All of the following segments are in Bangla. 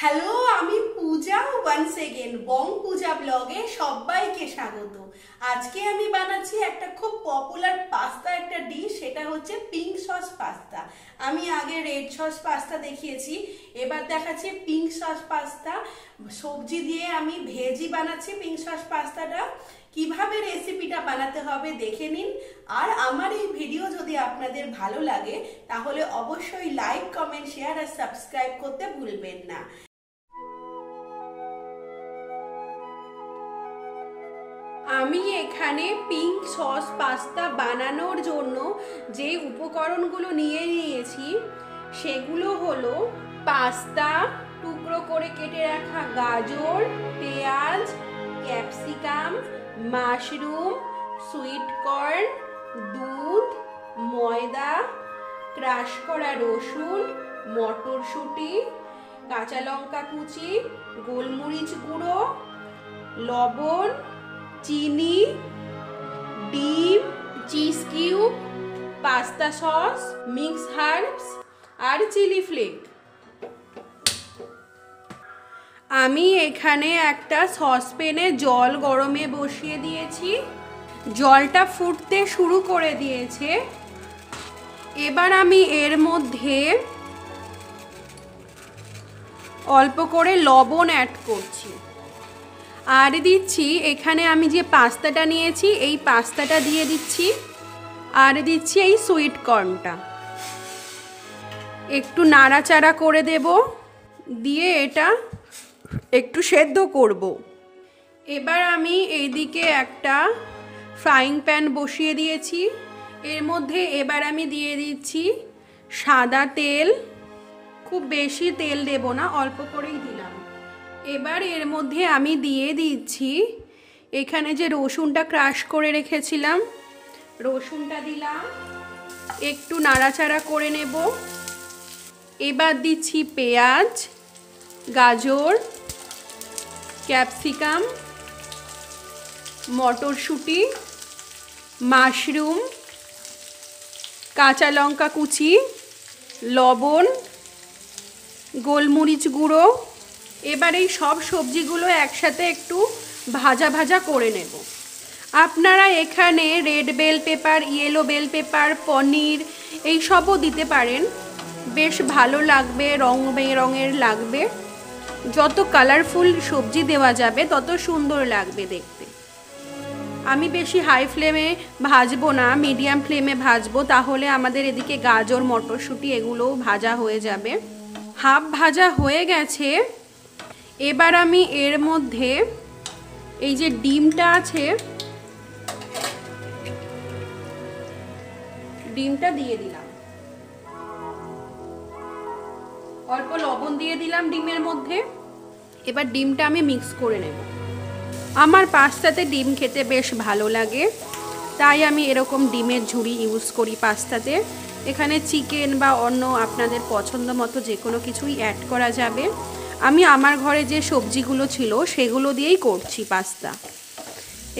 হ্যালো আমি পূজা ওয়ান্স এগেন বং পূজা ব্লগে সবাইকে স্বাগত। আজকে আমি বানাচ্ছি একটা খুব পপুলার পাস্তা একটা ডিশ সেটা হচ্ছে পিঙ্ক সস পাস্তা আমি আগে রেড সস পাস্তা দেখিয়েছি, এবার দেখাচ্ছি পিঙ্ক সস পাস্তা সবজি দিয়ে আমি ভেজি বানাচ্ছি পিঙ্ক সস পাস্তাটা কীভাবে রেসিপিটা বানাতে হবে দেখে নিন। আর আমার এই ভিডিও যদি আপনাদের ভালো লাগে, তাহলে অবশ্যই লাইক কমেন্ট শেয়ার আর সাবস্ক্রাইব করতে ভুলবেন না। আমি এখানে পিঙ্ক সস পাস্তা বানানোর জন্য যে উপকরণগুলো নিয়ে নিয়েছি, সেগুলো হলো পাস্তা টুকরো করে কেটে রাখা গাজর, পেঁয়াজ ক্যাপসিকাম মাশরুম সুইট কর্ন দুধ, ময়দা ক্রাশ করা রসুন, মটরশুঁটি, কাঁচা লঙ্কা কুচি, গোলমরিচ গুঁড়ো, লবণ চিনি, ডিম, cheese cube, pasta sauce, mix herbs আর চিলি ফ্লেক। আমি এখানে একটা সসপ্যানে জল গরমে বসিয়ে দিয়েছি। জলটা ফুটতে শুরু করে দিয়েছে। এবার আমি এর মধ্যে অল্প করে লবণ অ্যাড করছি। আর দিচ্ছি, এখানে আমি যে পাস্তাটা নিয়েছি, এই পাস্তাটা দিয়ে দিচ্ছি। আর দিচ্ছি এই সুইট কর্নটা একটু নাড়াচাড়া করে দেব, দিয়ে এটা একটু সেদ্ধ করব। এবার আমি এইদিকে একটা ফ্রাইং প্যান বসিয়ে দিয়েছি। এর মধ্যে এবার আমি দিয়ে দিচ্ছি সাদা তেল। খুব বেশি তেল দেব না, অল্প করেই দিলাম। এবার এর মধ্যে আমি দিয়ে দিচ্ছি। এখানে যে রসুনটা ক্রাশ করে রেখেছিলাম, রসুনটা দিলাম। একটু নাড়াচাড়া করে নেব। এবার দিচ্ছি পেঁয়াজ, গাজর, ক্যাপসিকাম, মটরশুঁটি, মাশরুম, কাঁচা লঙ্কা কুচি, লবণ, গোলমরিচ গুঁড়ো এবার এই সব সবজিগুলো একসাথে একটু ভাজা ভাজা করে নেব। আপনারা এখানে red bell pepper, yellow bell pepper, paneer এই সবও দিতে পারেন। বেশ ভালো লাগবে, রং বেরঙের লাগবে। যত কালারফুল সবজি দেওয়া যাবে, তত সুন্দর লাগবে দেখতে। আমি বেশি হাই ফ্লেমে ভাজবো না মিডিয়াম ফ্লেমে ভাজবো, তাহলে আমাদের এদিকে গাজর, মটরশুঁটি এগুলোও ভাজা হয়ে যাবে। হাফ ভাজা হয়ে গেছে। এবার আমি এর মধ্যে এই যে ডিমটা আছে, ডিমটা দিয়ে দিলাম। অল্প লবণ দিয়ে দিলাম ডিমের মধ্যে। এবার ডিমটা আমি মিক্স করে নেব। আমার পাস্তাতে ডিম খেতে বেশ ভালো লাগে, তাই আমি এরকম ডিমের ঝুড়ি ইউজ করি পাস্তাতে। এখানে চিকেন বা অন্য আপনাদের পছন্দ মতো যে কোনো কিছুই অ্যাড করা যাবে। আমি আমার ঘরে যে সবজিগুলো ছিল সেগুলো দিয়েই করছি পাস্তা।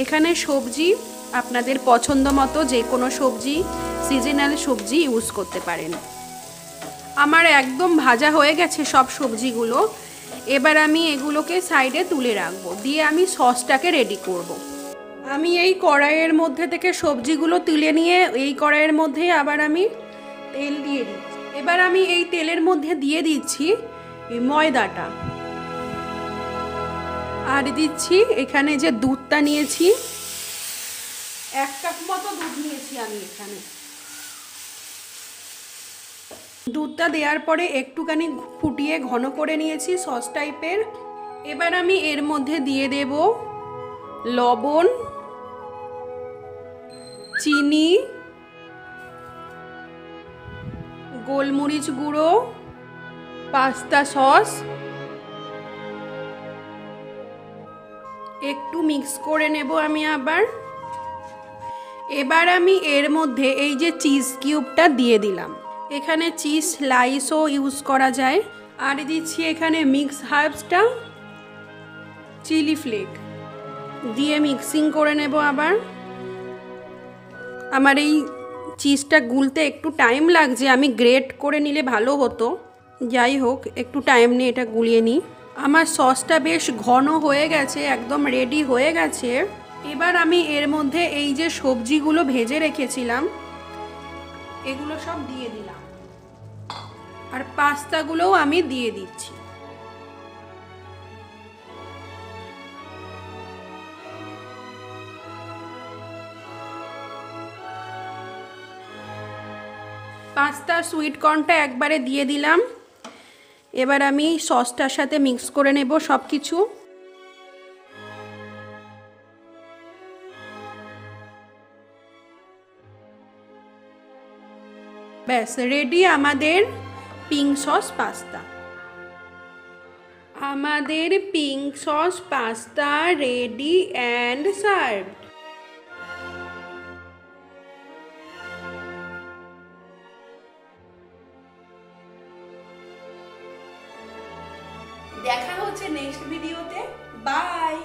এখানে সবজি আপনাদের পছন্দ মতো যে কোনো সবজি সিজনাল সবজি ইউজ করতে পারেন। আমার একদম ভাজা হয়ে গেছে সব সবজিগুলো। এবার আমি এগুলোকে সাইডে তুলে রাখব, দিয়ে আমি সসটাকে রেডি করব। আমি এই কড়াইয়ের মধ্যে থেকে সবজিগুলো তুলে নিয়ে এই কড়াইয়ের মধ্যে আবার আমি তেল দিয়ে দিচ্ছি। এবার আমি এই তেলের মধ্যে দিয়ে দিচ্ছি এই ময়দাটা। আর দিচ্ছি এখানে যে দুধটা নিয়েছি, এক কাপ মতো দুধ নিয়েছি আমি এখানে। দুধটা দেওয়ার পরে একটুখানি ফুটিয়ে ঘন করে নিয়েছি সস টাইপের। এবার আমি এর মধ্যে দিয়ে দেব লবণ, চিনি, গোলমরিচ গুঁড়ো পাস্তা সস। একটু মিক্স করে নেব আমি আবার। এবার আমি এর মধ্যে এই যে চিজ কিউবটা দিয়ে দিলাম। এখানে চিজ স্লাইসও ইউজ করা যায়। আর দিচ্ছি এখানে মিক্স হার্বসটা চিলি ফ্লেক। দিয়ে মিক্সিং করে নেব আবার। আমার এই চিজটা গুলতে একটু টাইম লাগছে, আমি গ্রেট করে নিলে ভালো হতো। যাই হোক, একটু টাইম নিয়ে এটা গুলিয়ে নিই। আমার সসটা বেশ ঘন হয়ে গেছে, একদম রেডি হয়ে গেছে। এবার আমি এর মধ্যে এই যে সবজিগুলো ভেজে রেখেছিলাম, এগুলো সব দিয়ে দিলাম। আর পাস্তাগুলোও আমি দিয়ে দিচ্ছি। পাস্তা সুইট কর্নটা একবারে দিয়ে দিলাম। এবার আমি সসটার সাথে মিক্স করে নেব সব কিছু ব্যাস রেডি আমাদের পিঙ্ক সস পাস্তা আমাদের pink sauce pasta ready and served দেখা হচ্ছে নেক্সট ভিডিওতে বাই